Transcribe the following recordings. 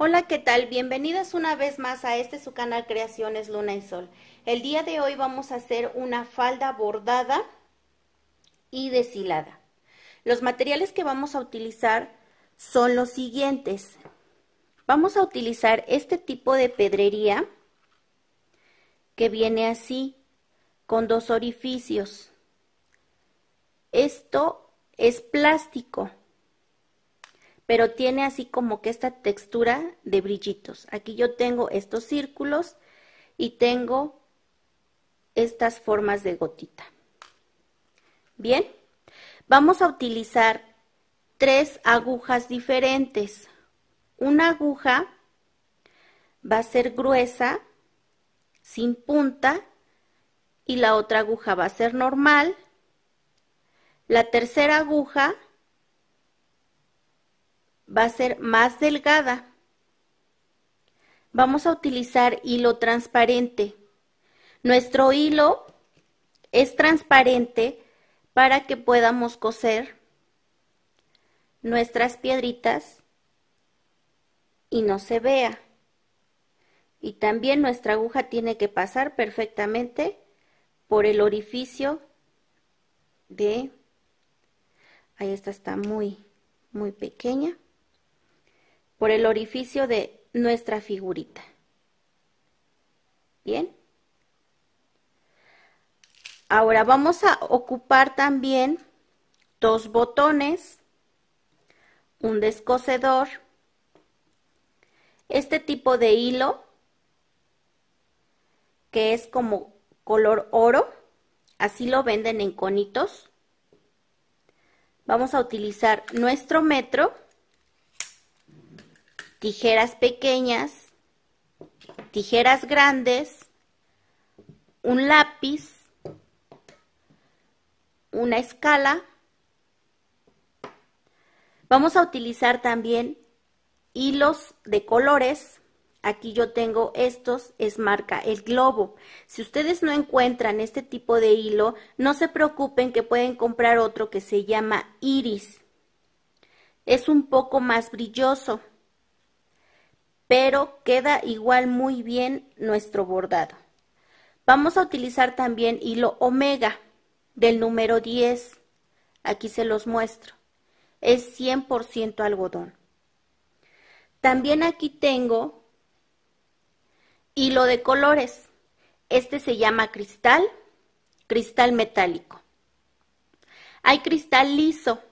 Hola, ¿qué tal? Bienvenidas una vez más a este su canal Creaciones Luna y Sol. El día de hoy vamos a hacer una falda bordada y deshilada. Los materiales que vamos a utilizar son los siguientes. Vamos a utilizar este tipo de pedrería que viene así, con dos orificios. Esto es plástico, pero tiene así como que esta textura de brillitos. Aquí yo tengo estos círculos y tengo estas formas de gotita. Bien, vamos a utilizar tres agujas diferentes. Una aguja va a ser gruesa, sin punta, y la otra aguja va a ser normal. La tercera aguja va a ser más delgada. Vamos a utilizar hilo transparente. Nuestro hilo es transparente para que podamos coser nuestras piedritas y no se vea. Y también nuestra aguja tiene que pasar perfectamente por el orificio de... Ahí esta está muy, muy pequeña. Por el orificio de nuestra figurita. Bien. Ahora vamos a ocupar también dos botones, un descosedor, este tipo de hilo que es como color oro, así lo venden en conitos. Vamos a utilizar nuestro metro, tijeras pequeñas, tijeras grandes, un lápiz, una escala. Vamos a utilizar también hilos de colores. Aquí yo tengo estos, es marca El Globo. Si ustedes no encuentran este tipo de hilo, no se preocupen que pueden comprar otro que se llama Iris. Es un poco más brilloso, pero queda igual muy bien nuestro bordado. Vamos a utilizar también hilo Omega del número 10. Aquí se los muestro. Es 100% algodón. También aquí tengo hilo de colores. Este se llama cristal, cristal metálico. Hay cristal liso.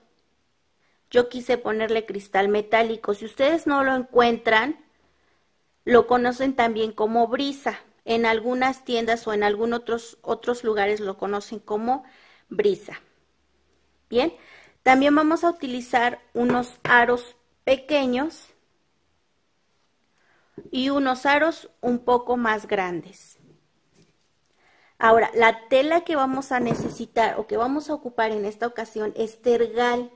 Yo quise ponerle cristal metálico. Si ustedes no lo encuentran, lo conocen también como brisa. En algunas tiendas o en algunos otros, otros lugares lo conocen como brisa. Bien, también vamos a utilizar unos aros pequeños y unos aros un poco más grandes. Ahora, la tela que vamos a necesitar o que vamos a ocupar en esta ocasión es tergal.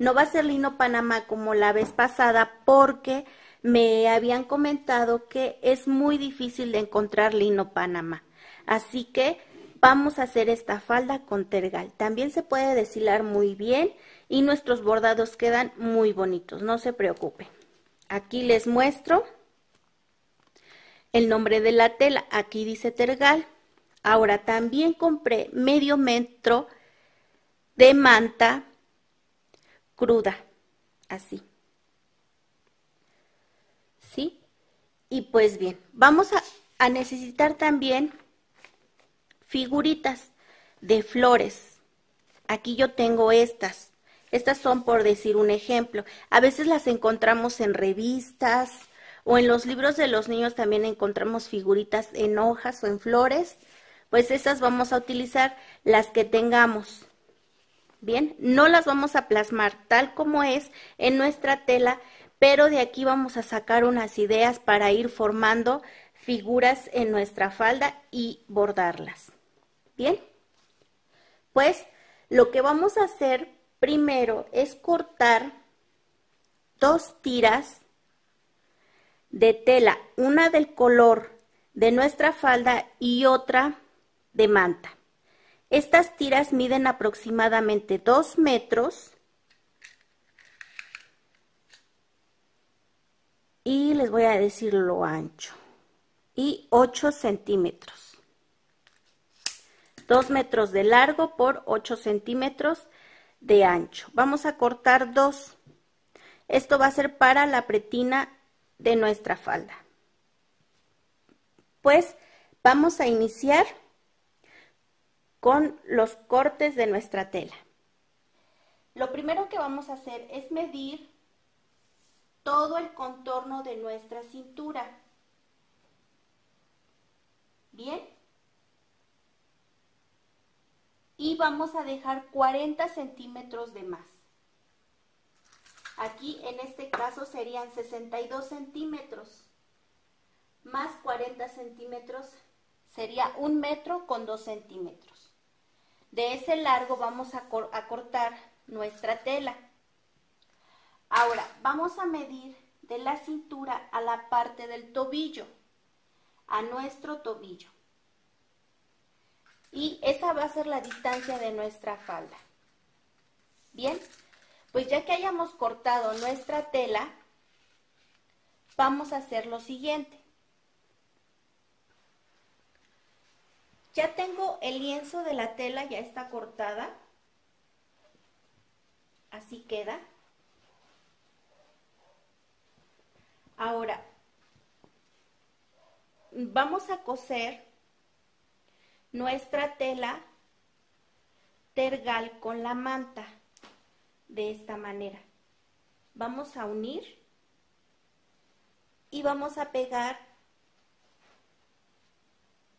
No va a ser lino panamá como la vez pasada porque me habían comentado que es muy difícil de encontrar lino panamá. Así que vamos a hacer esta falda con tergal. También se puede deshilar muy bien y nuestros bordados quedan muy bonitos, no se preocupen. Aquí les muestro el nombre de la tela. Aquí dice tergal. Ahora también compré medio metro de manta cruda. Así. ¿Sí? Y pues bien, vamos a, necesitar también figuritas de flores. Aquí yo tengo estas. Estas son por decir un ejemplo. A veces las encontramos en revistas, o en los libros de los niños también encontramos figuritas en hojas o en flores, pues esas vamos a utilizar las que tengamos. Bien, no las vamos a plasmar tal como es en nuestra tela, pero de aquí vamos a sacar unas ideas para ir formando figuras en nuestra falda y bordarlas. Bien, pues lo que vamos a hacer primero es cortar dos tiras de tela, una del color de nuestra falda y otra de manta. Estas tiras miden aproximadamente 2 metros y les voy a decir lo ancho. Y 8 centímetros. 2 metros de largo por 8 centímetros de ancho. Vamos a cortar dos. Esto va a ser para la pretina de nuestra falda. Pues vamos a iniciar con los cortes de nuestra tela. Lo primero que vamos a hacer es medir todo el contorno de nuestra cintura. Bien. Y vamos a dejar 40 centímetros de más. Aquí en este caso serían 62 centímetros más 40 centímetros sería un metro con 2 centímetros. De ese largo vamos a, a cortar nuestra tela. Ahora, vamos a medir de la cintura a la parte del tobillo, a nuestro tobillo. Y esa va a ser la distancia de nuestra falda. Bien, pues ya que hayamos cortado nuestra tela, vamos a hacer lo siguiente. Ya tengo el lienzo de la tela, ya está cortada. Así queda. Ahora, vamos a coser nuestra tela tergal con la manta de esta manera. Vamos a unir y vamos a pegar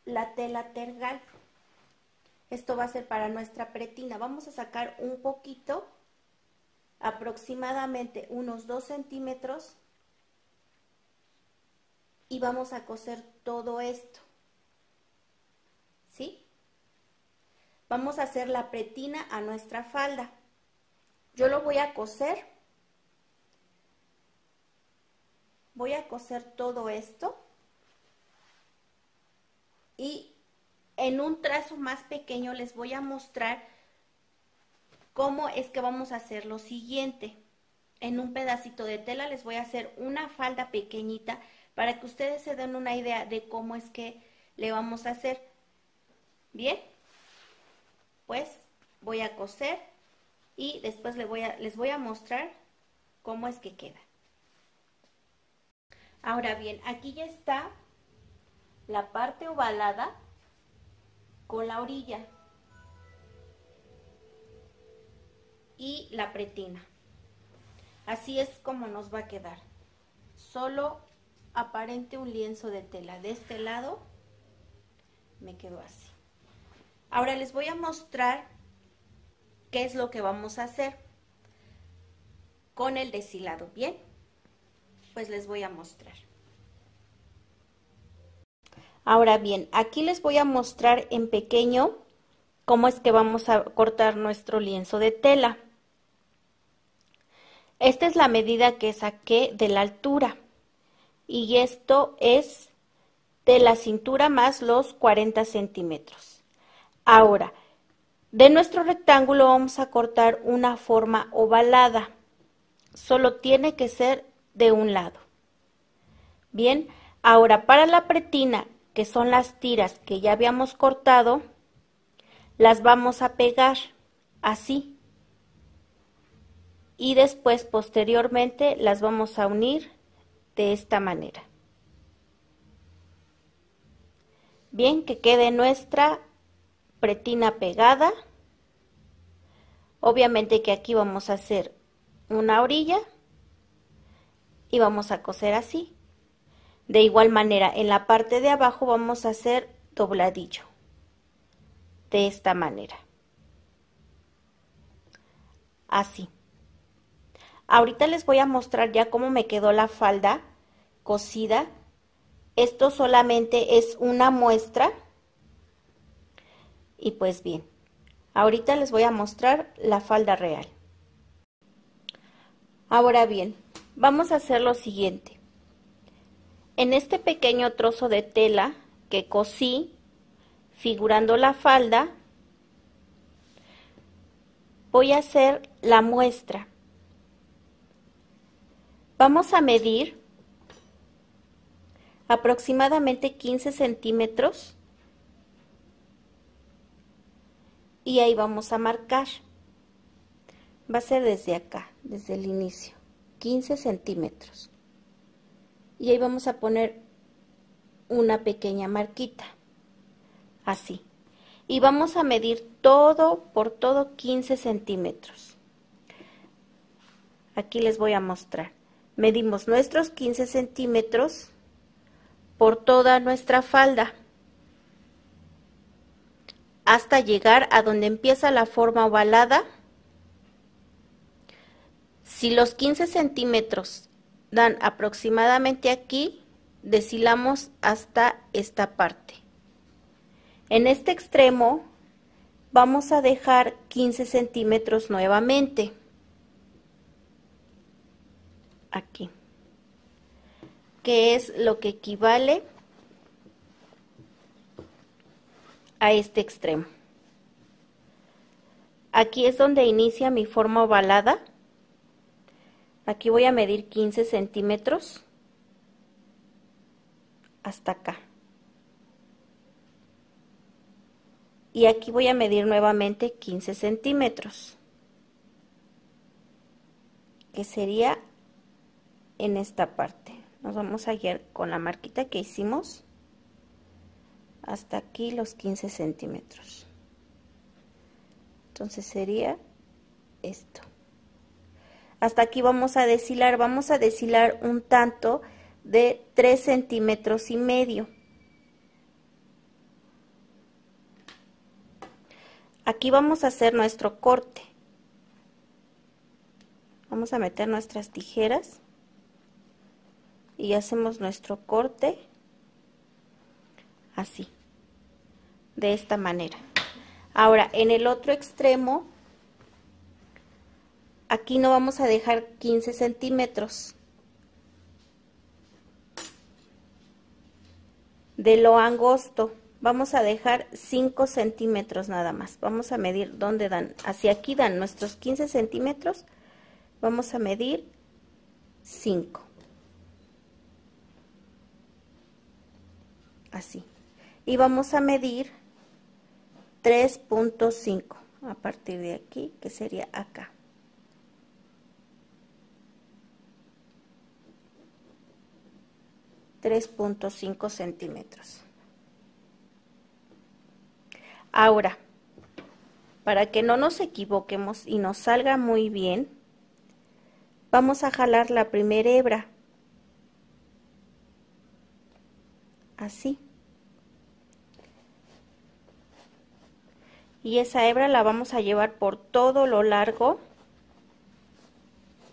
la tela tergal. Esto va a ser para nuestra pretina. Vamos a sacar un poquito, aproximadamente unos 2 centímetros y vamos a coser todo esto. ¿Sí? Vamos a hacer la pretina a nuestra falda. Yo lo voy a coser. Voy a coser todo esto. Y en un trazo más pequeño les voy a mostrar cómo es que vamos a hacer lo siguiente. En un pedacito de tela les voy a hacer una falda pequeñita para que ustedes se den una idea de cómo es que le vamos a hacer. Bien, pues voy a coser y después les voy a, les voy a mostrar cómo es que queda. Ahora bien, aquí ya está la parte ovalada con la orilla y la pretina. Así es como nos va a quedar. Solo aparente un lienzo de tela. De este lado me quedó así. Ahora les voy a mostrar qué es lo que vamos a hacer con el deshilado. ¿Bien? Pues les voy a mostrar. Ahora bien, aquí les voy a mostrar en pequeño cómo es que vamos a cortar nuestro lienzo de tela. Esta es la medida que saqué de la altura y esto es de la cintura más los 40 centímetros. Ahora, de nuestro rectángulo vamos a cortar una forma ovalada. Solo tiene que ser de un lado. Bien, ahora para la pretina, que son las tiras que ya habíamos cortado, las vamos a pegar así. Y después, posteriormente, las vamos a unir de esta manera. Bien, que quede nuestra pretina pegada. Obviamente que aquí vamos a hacer una orilla y vamos a coser así. De igual manera, en la parte de abajo vamos a hacer dobladillo. De esta manera. Así. Ahorita les voy a mostrar ya cómo me quedó la falda cosida. Esto solamente es una muestra. Y pues bien, ahorita les voy a mostrar la falda real. Ahora bien, vamos a hacer lo siguiente. En este pequeño trozo de tela que cosí, figurando la falda, voy a hacer la muestra. Vamos a medir aproximadamente 15 centímetros y ahí vamos a marcar. Va a ser desde acá desde el inicio 15 centímetros. Y ahí vamos a poner una pequeña marquita así. Y vamos a medir todo por todo 15 centímetros. Aquí les voy a mostrar medimos nuestros 15 centímetros por toda nuestra falda hasta llegar a donde empieza la forma ovalada. Si los 15 centímetros dan aproximadamente aquí, deshilamos hasta esta parte. En este extremo vamos a dejar 15 centímetros nuevamente. Aquí. Que es lo que equivale a este extremo. Aquí es donde inicia mi forma ovalada. Aquí voy a medir 15 centímetros hasta acá. Y aquí voy a medir nuevamente 15 centímetros, que sería en esta parte. Nos vamos a guiar con la marquita que hicimos hasta aquí los 15 centímetros. Entonces sería esto. Hasta aquí vamos a deshilar, vamos a deshilar un tanto de 3 centímetros y medio. Aquí vamos a hacer nuestro corte. Vamos a meter nuestras tijeras y hacemos nuestro corte así de esta manera. Ahora, en el otro extremo, aquí no vamos a dejar 15 centímetros. De lo angosto, vamos a dejar 5 centímetros nada más. Vamos a medir dónde dan. Hacia aquí dan nuestros 15 centímetros. Vamos a medir 5. Así. Y vamos a medir 3.5 a partir de aquí, que sería acá. .5 centímetros. Ahora, para que no nos equivoquemos y nos salga muy bien, vamos a jalar la primera hebra. Así. Y esa hebra la vamos a llevar por todo lo largo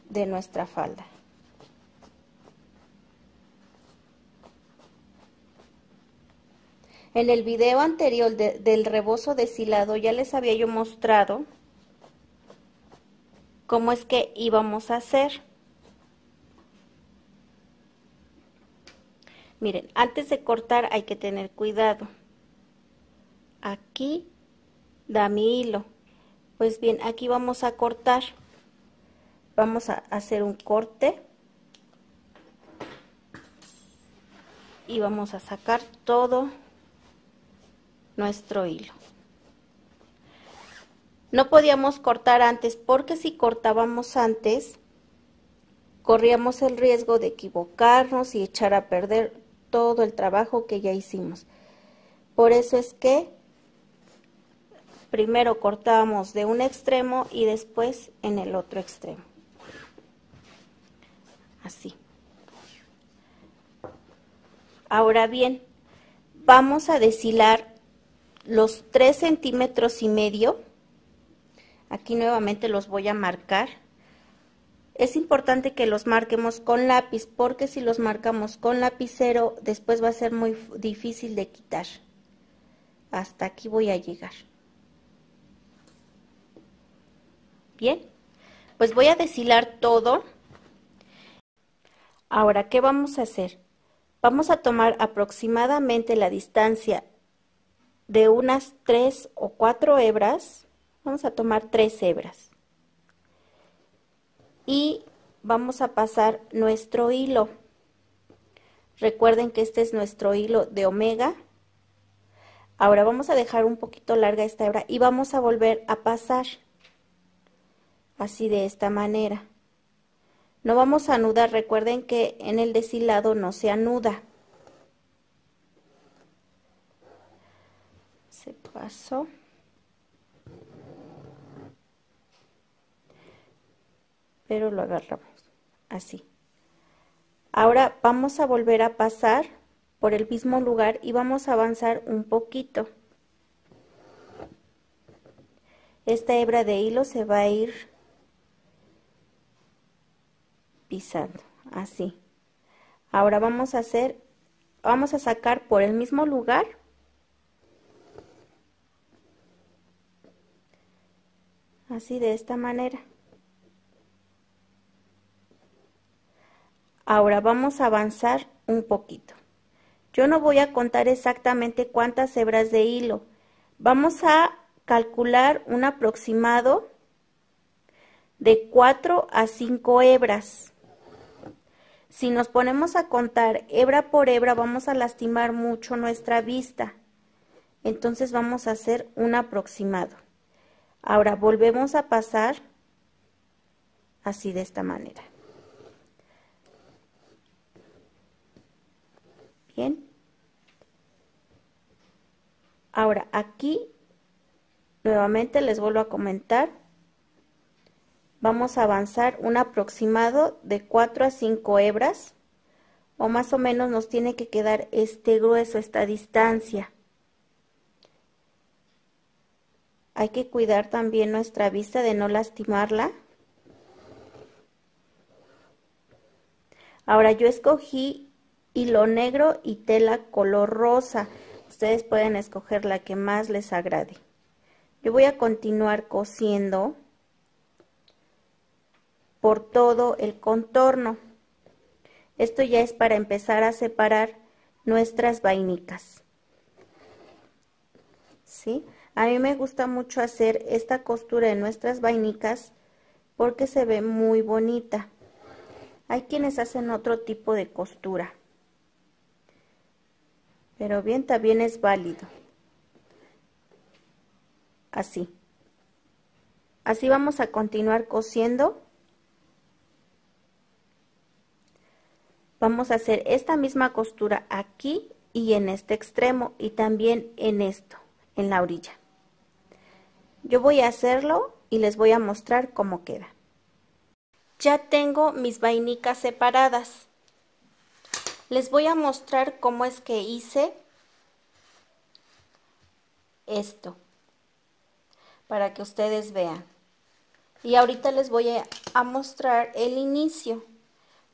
de nuestra falda. En el video anterior del rebozo deshilado ya les había yo mostrado cómo es que íbamos a hacer. Miren, antes de cortar hay que tener cuidado. Aquí da mi hilo. Pues bien, aquí vamos a cortar. Vamos a hacer un corte. Y vamos a sacar todo nuestro hilo. No podíamos cortar antes porque si cortábamos antes, corríamos el riesgo de equivocarnos y echar a perder todo el trabajo que ya hicimos. Por eso es que primero cortamos de un extremo y después en el otro extremo. Así. Ahora bien, vamos a deshilar los 3 centímetros y medio. Aquí nuevamente los voy a marcar. Es importante que los marquemos con lápiz porque si los marcamos con lapicero después va a ser muy difícil de quitar. Hasta aquí voy a llegar. Bien, pues voy a deshilar todo. Ahora, ¿qué vamos a hacer? Vamos a tomar aproximadamente la distancia de unas tres o cuatro hebras. Vamos a tomar tres hebras. Y vamos a pasar nuestro hilo. Recuerden que este es nuestro hilo de omega. Ahora vamos a dejar un poquito larga esta hebra y vamos a volver a pasar así de esta manera. No vamos a anudar, recuerden que en el deshilado no se anuda. Se pasó. Pero lo agarramos así. Ahora vamos a volver a pasar por el mismo lugar y vamos a avanzar un poquito. Esta hebra de hilo se va a ir así. Ahora vamos a hacer, vamos a sacar por el mismo lugar así de esta manera. Ahora vamos a avanzar un poquito. Yo no voy a contar exactamente cuántas hebras de hilo. Vamos a calcular un aproximado de 4 a 5 hebras. Si nos ponemos a contar hebra por hebra, vamos a lastimar mucho nuestra vista. Entonces vamos a hacer un aproximado. Ahora volvemos a pasar así de esta manera. Bien. Ahora aquí, nuevamente les vuelvo a comentar, vamos a avanzar un aproximado de 4 a 5 hebras o más o menos nos tiene que quedar este grueso, esta distancia. Hay que cuidar también nuestra vista de no lastimarla. Ahora yo escogí hilo negro y tela color rosa. Ustedes pueden escoger la que más les agrade. Yo voy a continuar cosiendo por todo el contorno. Esto ya es para empezar a separar nuestras vainicas. ¿Sí? A mí me gusta mucho hacer esta costura de nuestras vainicas porque se ve muy bonita. Hay quienes hacen otro tipo de costura. Pero bien, también es válido. Así. Así vamos a continuar cosiendo vamos a hacer esta misma costura aquí y en este extremo y también en esto, en la orilla. Yo voy a hacerlo y les voy a mostrar cómo queda. Ya tengo mis vainicas separadas. Les voy a mostrar cómo es que hice esto para que ustedes vean. Y ahorita les voy a mostrar el inicio.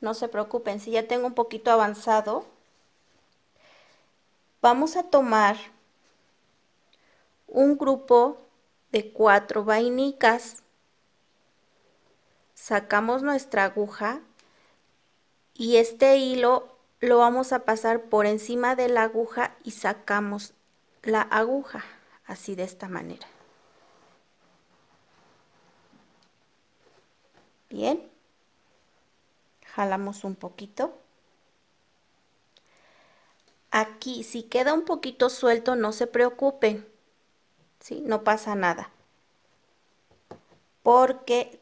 No se preocupen, si ya tengo un poquito avanzado, vamos a tomar un grupo de cuatro vainicas, sacamos nuestra aguja y este hilo lo vamos a pasar por encima de la aguja y sacamos la aguja, así de esta manera. Bien jalamos un poquito. Aquí, si queda un poquito suelto, no se preocupen, ¿sí? No pasa nada. Porque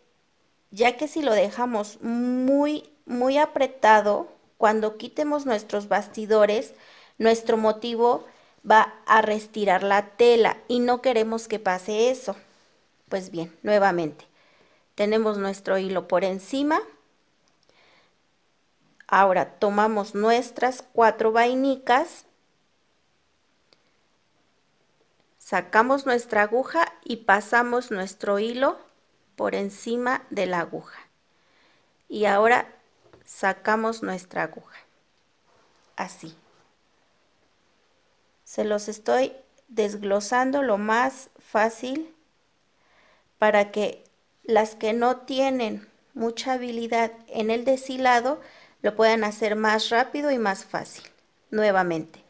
ya que si lo dejamos muy, muy apretado, cuando quitemos nuestros bastidores, nuestro motivo va a restirar la tela y no queremos que pase eso. Pues bien, nuevamente, tenemos nuestro hilo por encima Ahora tomamos nuestras cuatro vainicas, sacamos nuestra aguja y pasamos nuestro hilo por encima de la aguja. Y ahora sacamos nuestra aguja. Así. Se los estoy desglosando lo más fácil para que las que no tienen mucha habilidad en el deshilado lo puedan hacer más rápido y más fácil. Nuevamente,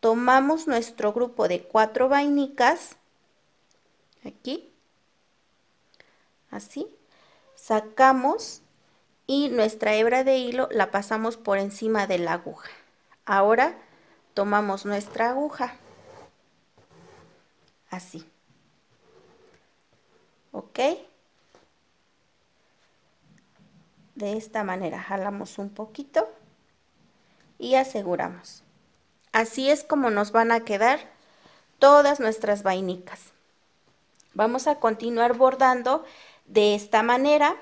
tomamos nuestro grupo de cuatro vainicas, aquí, así, sacamos y nuestra hebra de hilo la pasamos por encima de la aguja. Ahora tomamos nuestra aguja, así, ¿ok? De esta manera jalamos un poquito y aseguramos. Así es como nos van a quedar todas nuestras vainicas. Vamos a continuar bordando de esta manera.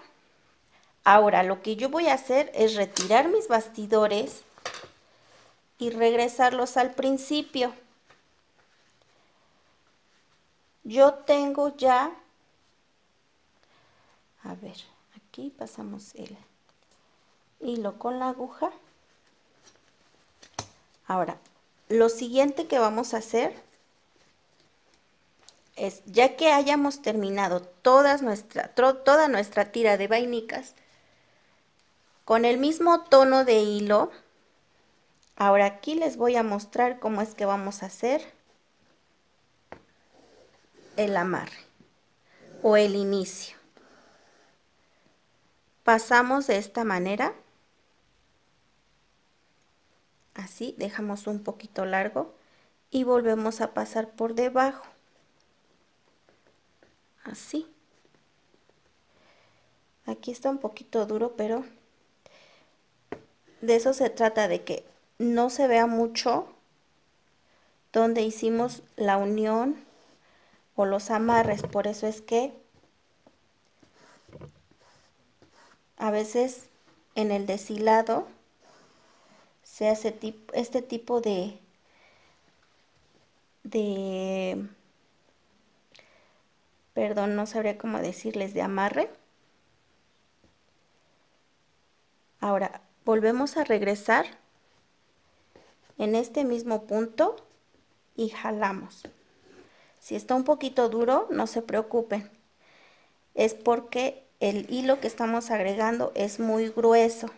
Ahora lo que yo voy a hacer es retirar mis bastidores y regresarlos al principio. Yo tengo ya, a ver, aquí pasamos el hilo con la aguja. Ahora, lo siguiente que vamos a hacer es, ya que hayamos terminado todas nuestra, toda nuestra tira de vainicas, con el mismo tono de hilo, ahora aquí les voy a mostrar cómo es que vamos a hacer el amarre o el inicio. Pasamos de esta manera, así, dejamos un poquito largo y volvemos a pasar por debajo así. Aquí está un poquito duro, pero de eso se trata, de que no se vea mucho donde hicimos la unión o los amarres. Por eso es que a veces en el deshilado se hace este tipo de, de perdón, no sabría cómo decirles, de amarre. Ahora, volvemos a regresar en este mismo punto y jalamos. Si está un poquito duro, no se preocupen. Es porque el hilo que estamos agregando es muy grueso.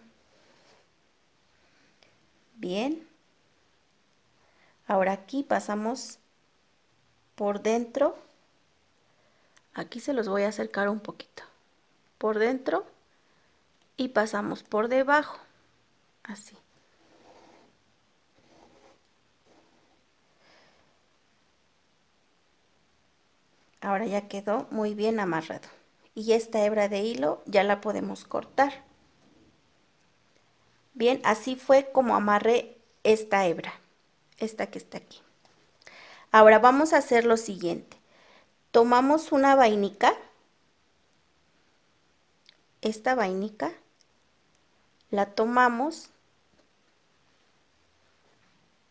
Bien. Ahora aquí pasamos por dentro Aquí se los voy a acercar un poquito. Por dentro y pasamos por debajo. Así. Ahora ya quedó muy bien amarrado. Y esta hebra de hilo ya la podemos cortar. Bien, así fue como amarré esta hebra. Esta que está aquí. Ahora vamos a hacer lo siguiente tomamos una vainica, esta vainica, la tomamos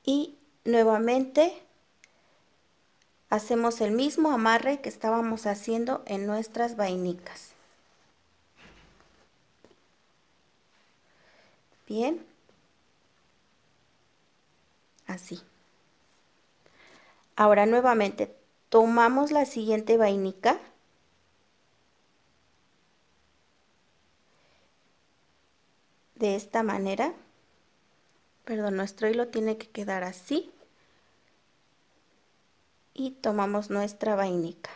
y nuevamente hacemos el mismo amarre que estábamos haciendo en nuestras vainicas. Bien, así. Ahora nuevamente tomamos la siguiente vainica de esta manera perdón nuestro hilo tiene que quedar así y tomamos nuestra vainica.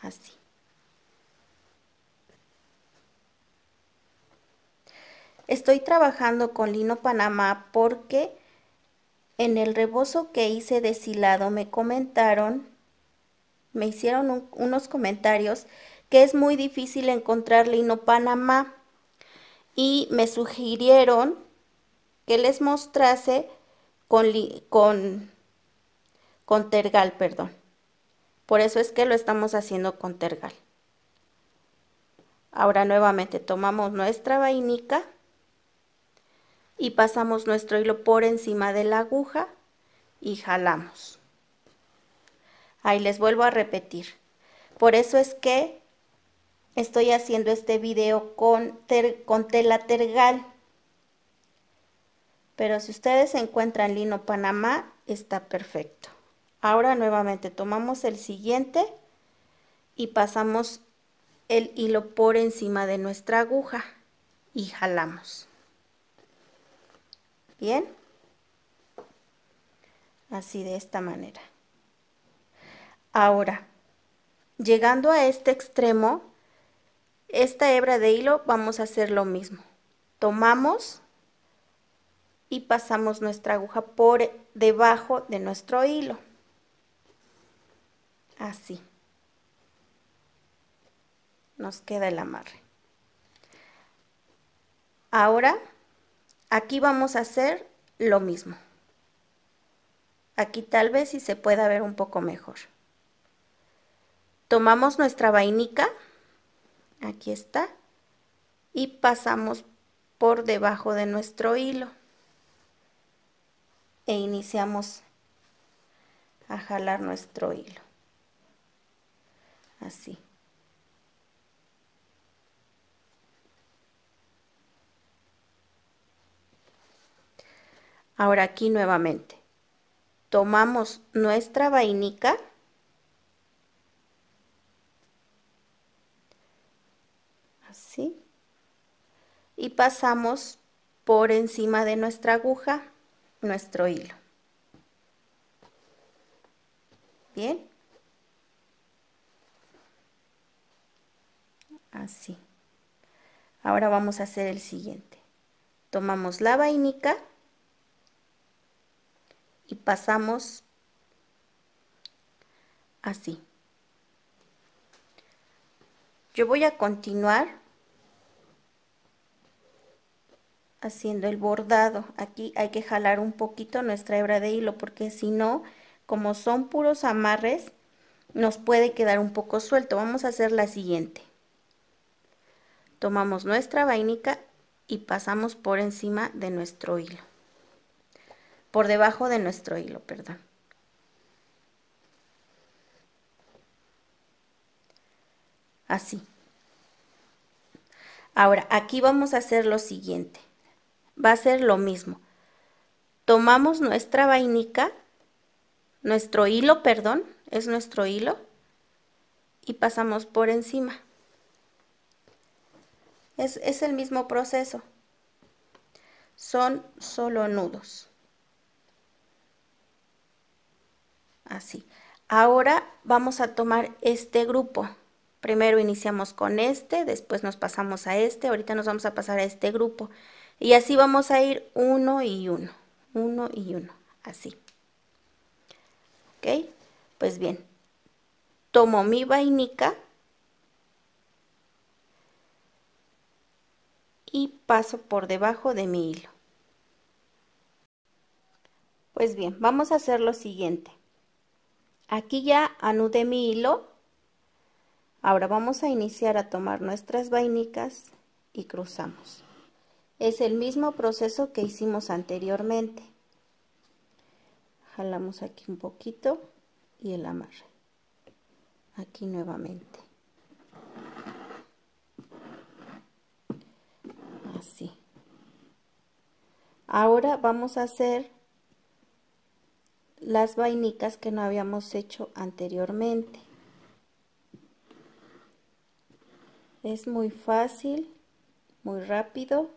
Así. Estoy trabajando con lino panamá porque en el rebozo que hice deshilado me comentaron, me hicieron unos comentarios que es muy difícil encontrar lino Panamá y me sugirieron que les mostrase con, con, con tergal, perdón. Por eso es que lo estamos haciendo con tergal. Ahora nuevamente tomamos nuestra vainica y pasamos nuestro hilo por encima de la aguja y jalamos. Ahí les vuelvo a repetir. Por eso es que estoy haciendo este video con, con tela tergal. Pero si ustedes encuentran lino Panamá, está perfecto. Ahora nuevamente tomamos el siguiente y pasamos el hilo por encima de nuestra aguja y jalamos. Bien. Así de esta manera. Ahora, llegando a este extremo, esta hebra de hilo vamos a hacer lo mismo. Tomamos y pasamos nuestra aguja por debajo de nuestro hilo. Así. Nos queda el amarre. Ahora, aquí vamos a hacer lo mismo. Aquí tal vez si se pueda ver un poco mejor. Tomamos nuestra vainica, aquí está, y pasamos por debajo de nuestro hilo e iniciamos a jalar nuestro hilo. Así. Ahora aquí nuevamente. Tomamos nuestra vainica. Así. Y pasamos por encima de nuestra aguja nuestro hilo. Bien. Así. Ahora vamos a hacer el siguiente. Tomamos la vainica y pasamos así. Yo voy a continuar haciendo el bordado. Aquí hay que jalar un poquito nuestra hebra de hilo porque si no, como son puros amarres, nos puede quedar un poco suelto. Vamos a hacer la siguiente. Tomamos nuestra vainica y pasamos por encima de nuestro hilo. Por debajo de nuestro hilo, perdón. Así. Ahora, aquí vamos a hacer lo siguiente va a ser lo mismo. Tomamos nuestra vainica, nuestro hilo, perdón, es nuestro hilo, y pasamos por encima. Es, es el mismo proceso. Son solo nudos. Así. Ahora vamos a tomar este grupo. Primero iniciamos con este, después nos pasamos a este, ahorita nos vamos a pasar a este grupo. Y así vamos a ir uno y uno, uno y uno, así. ¿Ok? Pues bien, tomo mi vainica y paso por debajo de mi hilo. Pues bien, vamos a hacer lo siguiente. Aquí ya anudé mi hilo. Ahora vamos a iniciar a tomar nuestras vainicas y cruzamos. Es el mismo proceso que hicimos anteriormente. Jalamos aquí un poquito y el amarre. Aquí nuevamente. Así. Ahora vamos a hacer las vainicas que no habíamos hecho anteriormente. Es muy fácil, muy rápido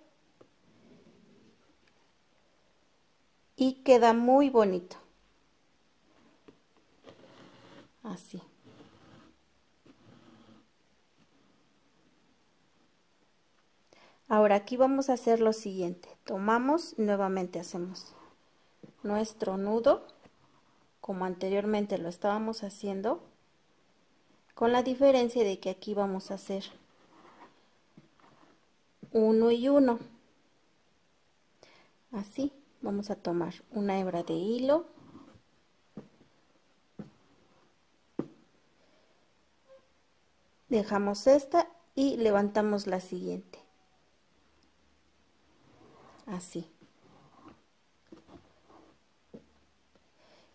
y queda muy bonito. Así. Ahora aquí vamos a hacer lo siguiente. Tomamos, nuevamente hacemos nuestro nudo, como anteriormente lo estábamos haciendo, con la diferencia de que aquí vamos a hacer uno y uno. Así vamos a tomar una hebra de hilo. Dejamos esta y levantamos la siguiente. Así.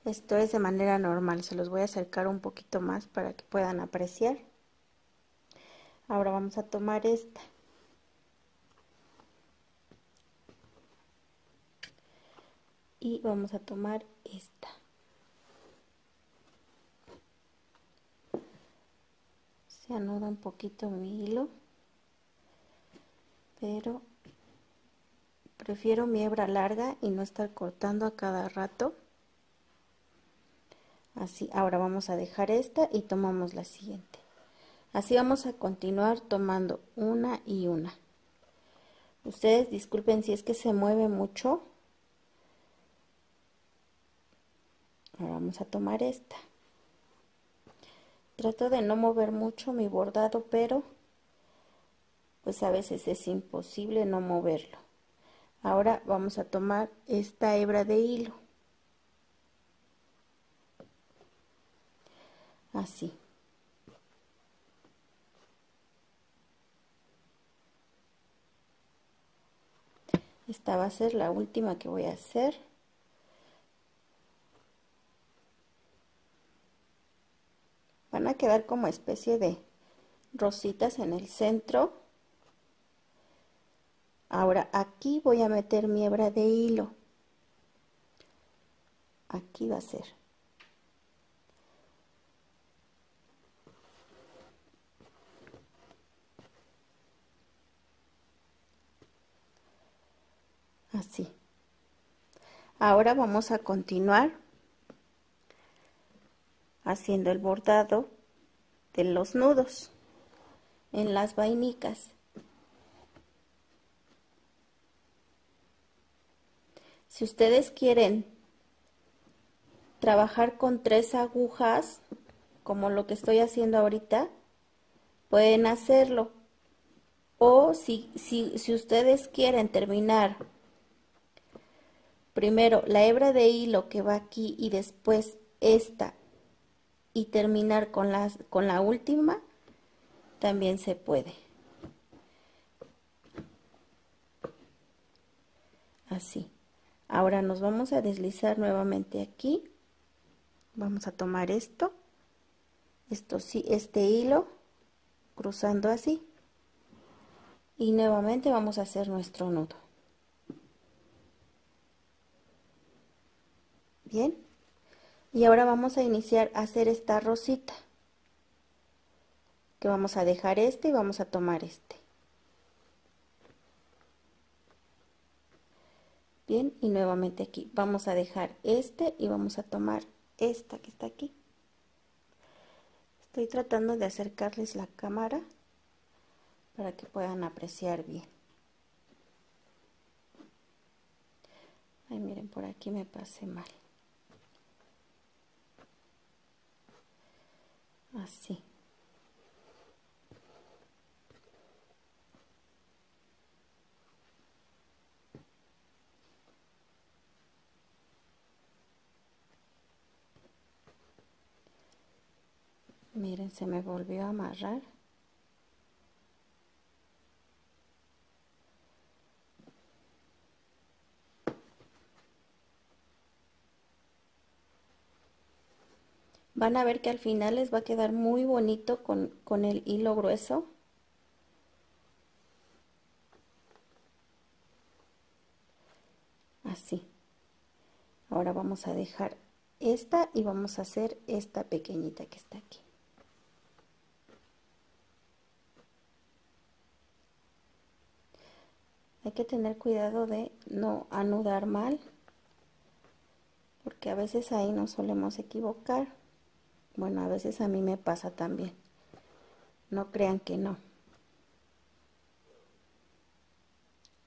Esto es de manera normal. Se los voy a acercar un poquito más para que puedan apreciar. Ahora vamos a tomar esta y vamos a tomar esta se anuda un poquito mi hilo pero prefiero mi hebra larga y no estar cortando a cada rato así ahora vamos a dejar esta y tomamos la siguiente Así vamos a continuar tomando una y una. Ustedes disculpen si es que se mueve mucho. Ahora vamos a tomar esta. Trato de no mover mucho mi bordado, pero pues a veces es imposible no moverlo. Ahora vamos a tomar esta hebra de hilo. Así. Esta va a ser la última que voy a hacer. Van a quedar como especie de rositas en el centro. Ahora aquí voy a meter mi hebra de hilo. Aquí va a ser. Así. Ahora vamos a continuar haciendo el bordado de los nudos en las vainicas. Si ustedes quieren trabajar con tres agujas, como lo que estoy haciendo ahorita, pueden hacerlo. O si, si, si ustedes quieren terminar primero la hebra de hilo que va aquí y después esta y terminar con, las, con la última, también se puede. Así. Ahora nos vamos a deslizar nuevamente aquí. Vamos a tomar esto, esto sí, este hilo, cruzando así. Y nuevamente vamos a hacer nuestro nudo. Bien. Y ahora vamos a iniciar a hacer esta rosita. Que vamos a dejar este y vamos a tomar este. Bien, y nuevamente aquí vamos a dejar este y vamos a tomar esta que está aquí. Estoy tratando de acercarles la cámara para que puedan apreciar bien. Ay, miren, por aquí me pasé mal. Así. Miren, se me volvió a amarrar. Van a ver que al final les va a quedar muy bonito con, con el hilo grueso. Así. Ahora vamos a dejar esta y vamos a hacer esta pequeñita que está aquí. Hay que tener cuidado de no anudar mal, porque a veces ahí nos solemos equivocar. Bueno, a veces a mí me pasa también. No crean que no.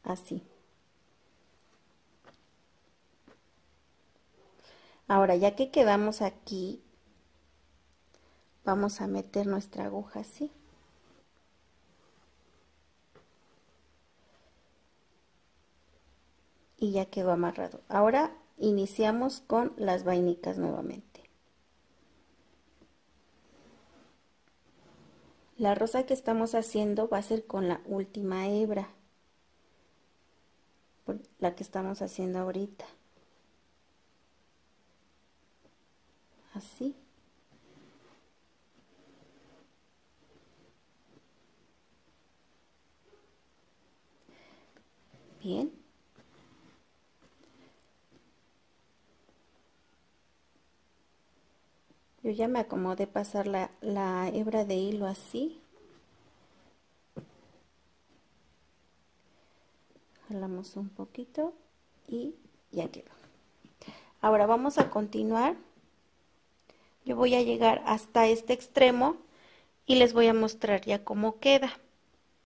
Así. Ahora, ya que quedamos aquí, vamos a meter nuestra aguja así. y ya quedó amarrado. Ahora iniciamos con las vainicas nuevamente. La rosa que estamos haciendo va a ser con la última hebra, la que estamos haciendo ahorita. Así. Bien. Yo ya me acomodé pasar la, la hebra de hilo así. Jalamos un poquito y ya quedó. Ahora vamos a continuar. Yo voy a llegar hasta este extremo y les voy a mostrar ya cómo queda.